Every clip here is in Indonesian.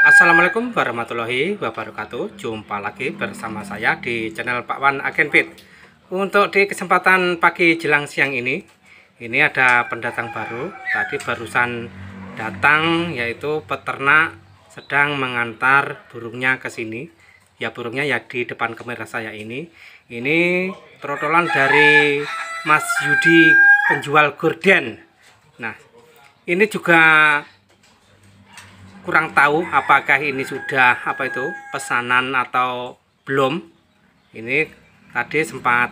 Assalamualaikum warahmatullahi wabarakatuh. Jumpa lagi bersama saya di channel Pak Wan Agen Fit. Untuk di kesempatan pagi jelang siang ini Ini ada pendatang baru. Tadi barusan datang yaitu peternak sedang mengantar burungnya ke sini. Ya burungnya ya di depan kamera saya ini. Ini trotolan dari Mas Yudi penjual gorden. Nah ini juga kurang tahu apakah ini sudah apa itu pesanan atau belum. Ini tadi sempat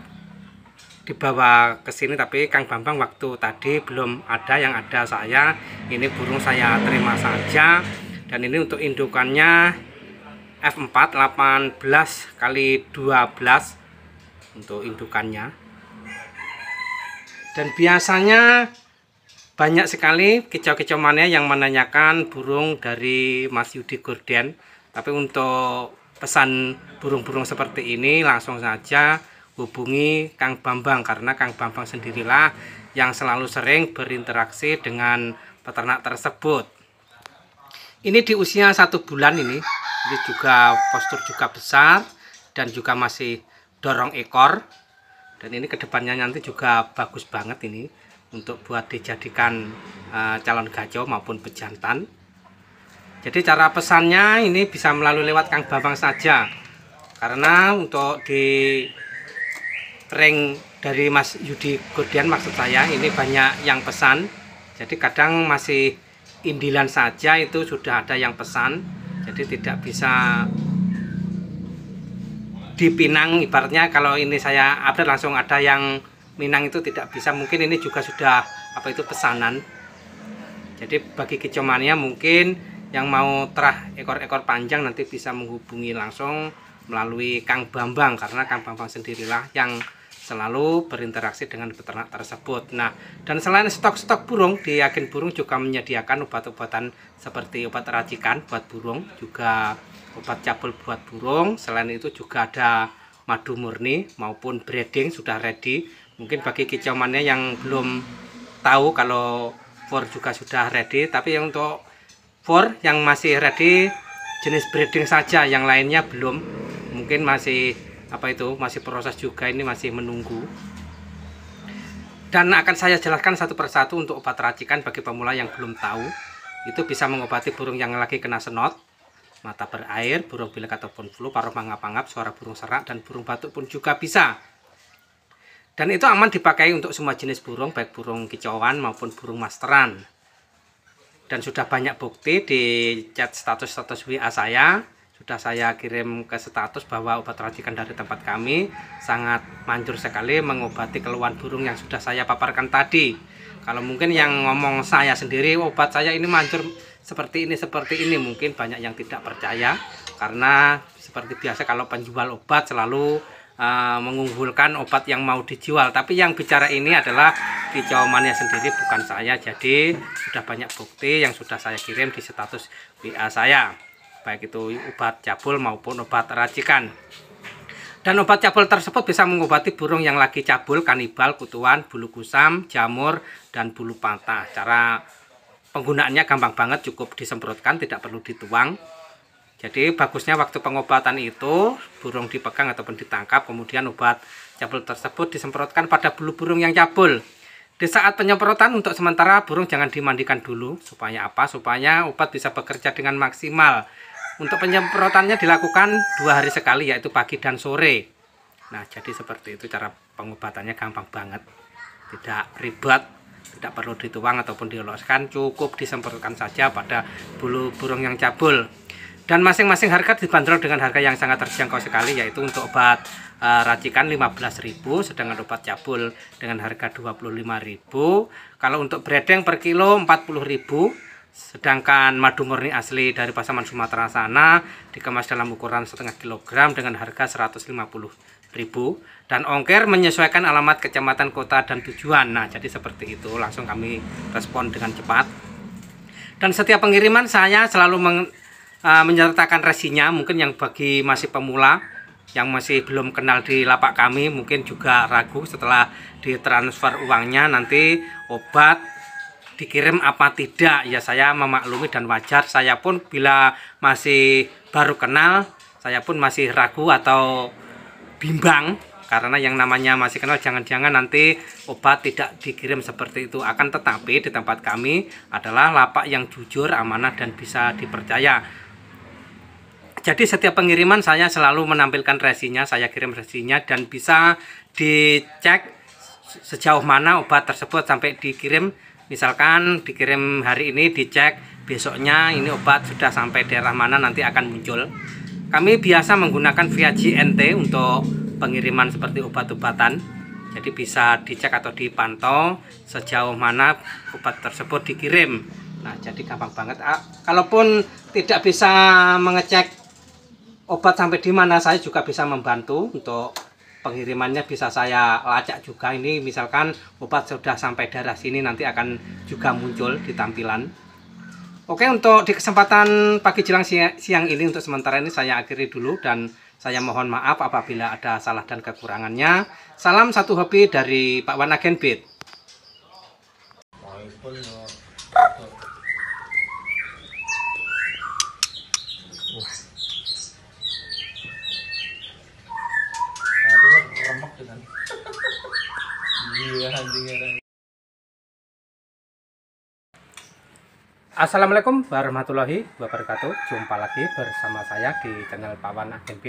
dibawa ke sini tapi Kang Bambang waktu tadi belum ada. Yang ada saya ini burung saya terima saja. Dan ini untuk indukannya F4 18 kali 12 untuk indukannya. Dan biasanya banyak sekali kicau-kicau mania yang menanyakan burung dari Mas Yudi Gorden tapi untuk pesan burung-burung seperti ini langsung saja hubungi Kang Bambang. Karena Kang Bambang sendirilah yang selalu sering berinteraksi dengan peternak tersebut. Ini di usia satu bulan ini. Ini juga postur juga besar dan juga masih dorong ekor. Dan ini ke depannya nanti juga bagus banget ini untuk buat dijadikan uh, calon gajah maupun pejantan jadi cara pesannya ini bisa melalui lewat Kang Bambang saja. Karena untuk di ring dari Mas Yudi Gordian maksud saya ini banyak yang pesan. Jadi kadang masih indilan saja itu sudah ada yang pesan. Jadi tidak bisa dipinang. Ibaratnya kalau ini saya update langsung ada yang Minang itu tidak bisa mungkin ini juga sudah apa itu pesanan jadi bagi kicomania mungkin yang mau terah ekor-ekor panjang nanti bisa menghubungi langsung melalui Kang Bambang karena Kang Bambang sendirilah yang selalu berinteraksi dengan peternak tersebut. Nah, dan selain stok-stok burung, di agen burung juga menyediakan obat-obatan seperti obat racikan buat burung, juga obat cabul buat burung. Selain itu juga ada madu murni maupun breeding sudah ready mungkin bagi kicauannya yang belum tahu kalau for juga sudah ready tapi yang untuk for yang masih ready jenis breeding saja yang lainnya belum. Mungkin masih apa itu masih proses juga ini masih menunggu. Dan akan saya jelaskan satu persatu untuk obat racikan bagi pemula yang belum tahu. Itu bisa mengobati burung yang lagi kena senot mata berair, burung pilek ataupun flu, paruh mangap-mangap, suara burung serak dan burung batuk pun juga bisa dan itu aman dipakai untuk semua jenis burung, baik burung kicauan maupun burung masteran. Dan sudah banyak bukti di chat status-status WA saya, sudah saya kirim ke status bahwa obat racikan dari tempat kami sangat manjur sekali mengobati keluhan burung yang sudah saya paparkan tadi. Kalau mungkin yang ngomong saya sendiri, obat saya ini manjur seperti ini, seperti ini, mungkin banyak yang tidak percaya. Karena seperti biasa kalau penjual obat selalu uh, mengunggulkan obat yang mau dijual tapi yang bicara ini adalah kicau mania sendiri bukan saya jadi sudah banyak bukti yang sudah saya kirim di status WA saya baik itu obat cabul maupun obat racikan dan obat cabul tersebut bisa mengobati burung yang lagi cabul, kanibal, kutuan, bulu kusam, jamur, dan bulu patah. Cara penggunaannya gampang banget, cukup disemprotkan, tidak perlu dituang. Jadi bagusnya waktu pengobatan itu burung dipegang ataupun ditangkap kemudian obat cabul tersebut disemprotkan pada bulu burung yang cabul. Di saat penyemprotan untuk sementara burung jangan dimandikan dulu supaya apa? Supaya obat bisa bekerja dengan maksimal. Untuk penyemprotannya dilakukan dua hari sekali yaitu pagi dan sore. Nah jadi seperti itu cara pengobatannya gampang banget, tidak ribet, tidak perlu dituang ataupun dioloskan, cukup disemprotkan saja pada bulu burung yang cabul dan masing-masing harga dibanderol dengan harga yang sangat terjangkau sekali yaitu untuk obat uh, racikan 15.000 sedangkan obat cabul dengan harga 25.000 kalau untuk breeding per kilo 40.000 sedangkan madu murni asli dari Pasaman Sumatera sana dikemas dalam ukuran setengah kilogram dengan harga 150.000 dan ongkir menyesuaikan alamat kecamatan kota dan tujuan. Nah jadi seperti itu. Langsung kami respon dengan cepat. Dan setiap pengiriman saya selalu uh, menyertakan resinya mungkin yang bagi masih pemula yang masih belum kenal di lapak kami mungkin juga ragu setelah ditransfer uangnya. Nanti obat dikirim apa tidak ya saya memaklumi dan wajar. Saya pun bila masih baru kenal saya pun masih ragu atau bimbang. Karena yang namanya masih kenal jangan-jangan nanti obat tidak dikirim seperti itu. Akan tetapi di tempat kami adalah lapak yang jujur amanah dan bisa dipercaya jadi setiap pengiriman saya selalu menampilkan resinya saya kirim resinya dan bisa dicek sejauh mana obat tersebut sampai dikirim. Misalkan dikirim hari ini dicek besoknya ini obat sudah sampai daerah mana nanti akan muncul. Kami biasa menggunakan via GNT untuk pengiriman seperti obat-obatan. Jadi bisa dicek atau dipantau sejauh mana obat tersebut dikirim. Nah jadi gampang banget. Ah, kalaupun tidak bisa mengecek obat sampai di mana saya juga bisa membantu untuk pengirimannya bisa saya lacak juga. Ini misalkan obat sudah sampai daerah sini nanti akan juga muncul di tampilan. Oke untuk di kesempatan pagi jelang siang ini untuk sementara ini saya akhiri dulu dan saya mohon maaf apabila ada salah dan kekurangannya. Salam satu hobi dari Pak Wan Agen Beat. Assalamualaikum warahmatullahi wabarakatuh. Jumpa lagi bersama saya di channel Pawan Agen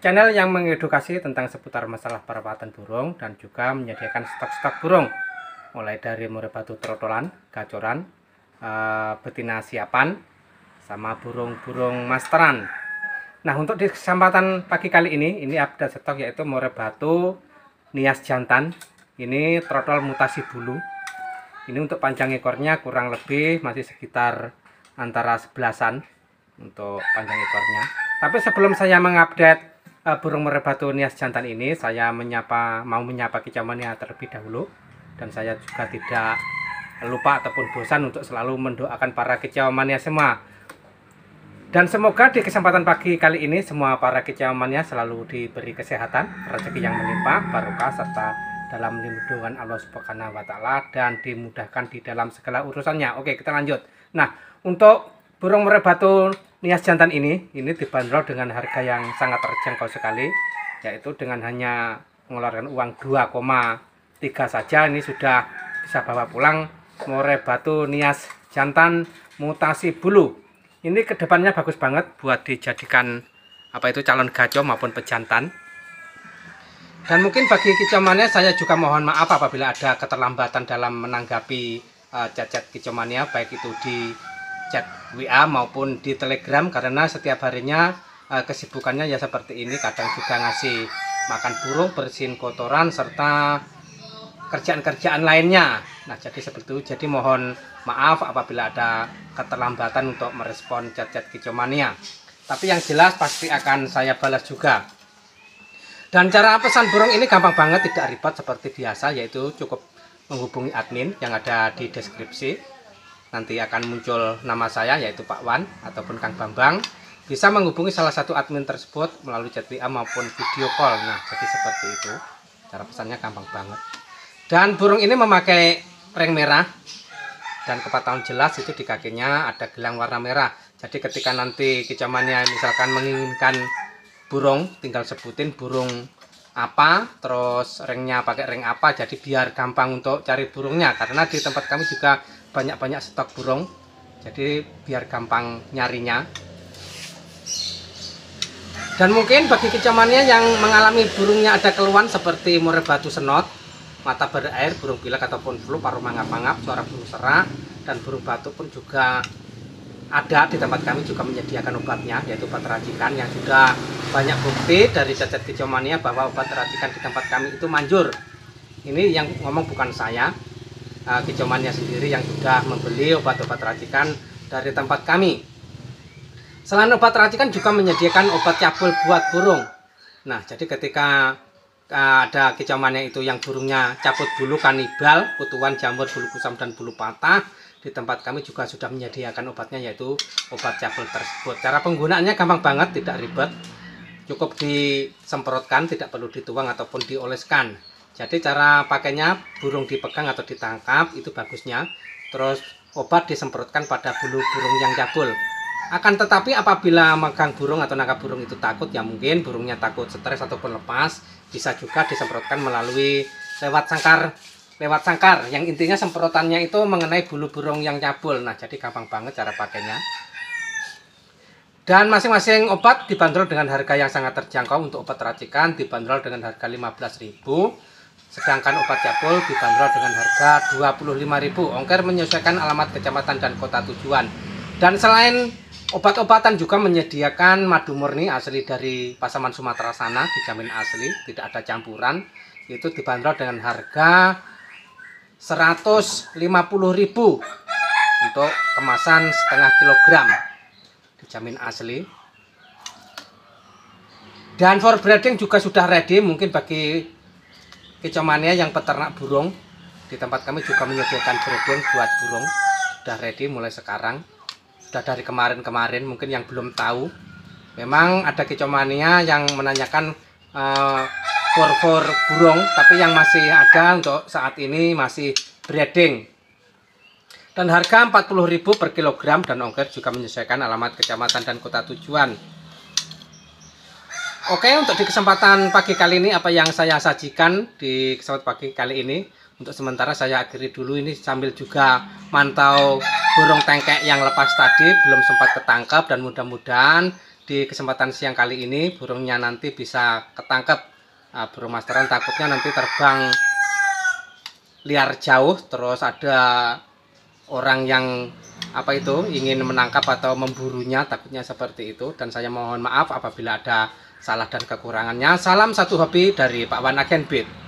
Channel yang mengedukasi tentang seputar masalah perawatan burung Dan juga menyediakan stok-stok burung. Mulai dari murai batu trotolan, gacoran, uh, betina siapan Sama burung-burung masteran. Nah untuk di kesempatan pagi kali ini Ini ada stok yaitu murai batu nias jantan Ini trotol mutasi bulu. Ini untuk panjang ekornya kurang lebih masih sekitar antara sebelasan untuk panjang ekornya. Tapi sebelum saya mengupdate uh, burung merebatu nias jantan ini saya menyapa mau menyapa kicauannya terlebih dahulu. Dan saya juga tidak lupa ataupun bosan untuk selalu mendoakan para kicauannya semua. Dan semoga di kesempatan pagi kali ini semua para kicauannya selalu diberi kesehatan, rezeki yang melimpah, barokah serta dalam lindungan Allah Subhanahu wa taala dan dimudahkan di dalam segala urusannya. Oke, kita lanjut. Nah, untuk burung murai batu nias jantan ini ini dibanderol dengan harga yang sangat terjangkau sekali yaitu dengan hanya mengeluarkan uang 2,3 saja ini sudah bisa bawa pulang murai batu nias jantan mutasi bulu. Ini ke depannya bagus banget buat dijadikan apa itu calon gacor maupun pejantan dan mungkin bagi kicauannya saya juga mohon maaf apabila ada keterlambatan dalam menanggapi uh, chat-chat kicauannya baik itu di chat WA maupun di Telegram karena setiap harinya uh, kesibukannya ya seperti ini kadang juga ngasih makan burung bersihin kotoran serta kerjaan-kerjaan lainnya. Nah jadi seperti itu. Jadi mohon maaf apabila ada keterlambatan untuk merespon chat-chat kicomania. Tapi yang jelas pasti akan saya balas juga dan cara pesan burung ini gampang banget, tidak ribet seperti biasa, yaitu cukup menghubungi admin yang ada di deskripsi. Nanti akan muncul nama saya, yaitu Pak Wan ataupun Kang Bambang. Bisa menghubungi salah satu admin tersebut melalui chat WA maupun video call. Nah, jadi seperti itu. Cara pesannya gampang banget. Dan burung ini memakai ring merah dan kepatahan jelas itu di kakinya ada gelang warna merah. Jadi ketika nanti kecamannya misalkan menginginkan burung tinggal sebutin burung apa terus ringnya pakai ring apa jadi biar gampang untuk cari burungnya karena di tempat kami juga banyak-banyak stok burung jadi biar gampang nyarinya. Dan mungkin bagi kecamannya yang mengalami burungnya ada keluhan seperti murai batu senot mata berair, burung pilek ataupun flu, paruh mangap-mangap, suara burung serak dan burung batu pun juga ada di tempat kami juga menyediakan obatnya yaitu obat racikan yang sudah banyak bukti dari cacat kicomania bahwa obat racikan di tempat kami itu manjur. Ini yang ngomong bukan saya uh, kicomania sendiri yang sudah membeli obat-obat racikan dari tempat kami. Selain obat racikan juga menyediakan obat cabul buat burung. Nah jadi ketika uh, ada kicomania itu yang burungnya cabut bulu kanibal kutuan jamur bulu kusam dan bulu patah di tempat kami juga sudah menyediakan obatnya yaitu obat cabul tersebut. Cara penggunaannya gampang banget tidak ribet cukup disemprotkan tidak perlu dituang ataupun dioleskan. Jadi cara pakainya burung dipegang atau ditangkap itu bagusnya. Terus obat disemprotkan pada bulu burung yang cabul akan tetapi apabila megang burung atau nangkap burung itu takut ya mungkin burungnya takut stres ataupun lepas bisa juga disemprotkan melalui lewat sangkar. Lewat sangkar. Yang intinya semprotannya itu mengenai bulu burung yang cabul nah jadi gampang banget cara pakainya dan masing-masing obat dibanderol dengan harga yang sangat terjangkau untuk obat racikan dibanderol dengan harga 15.000 sedangkan obat cabul dibanderol dengan harga 25.000 ongkir menyesuaikan alamat kecamatan dan kota tujuan. Dan selain obat-obatan juga menyediakan madu murni asli dari Pasaman Sumatera sana dijamin asli tidak ada campuran. Itu dibanderol dengan harga 150.000 untuk kemasan setengah kilogram dijamin asli. Dan for breeding juga sudah ready mungkin bagi kecomania yang peternak burung di tempat kami juga menyediakan breeding buat burung. Sudah ready mulai sekarang. Sudah dari kemarin-kemarin mungkin yang belum tahu. Memang ada kecomania yang menanyakan uh, for for burung tapi yang masih ada untuk saat ini masih breeding dan harga 40.000 per kilogram dan ongkir juga menyesuaikan alamat kecamatan dan kota tujuan. Oke, untuk di kesempatan pagi kali ini apa yang saya sajikan di kesempatan pagi kali ini? Untuk sementara saya akhiri dulu ini sambil juga mantau burung tengkek yang lepas tadi belum sempat ketangkap dan mudah-mudahan di kesempatan siang kali ini burungnya nanti bisa ketangkap nah, burung masteran takutnya nanti terbang liar jauh terus ada orang yang apa itu ingin menangkap atau memburunya takutnya seperti itu dan saya mohon maaf apabila ada salah dan kekurangannya. Salam satu hobi dari Pak Wan Agen Beat.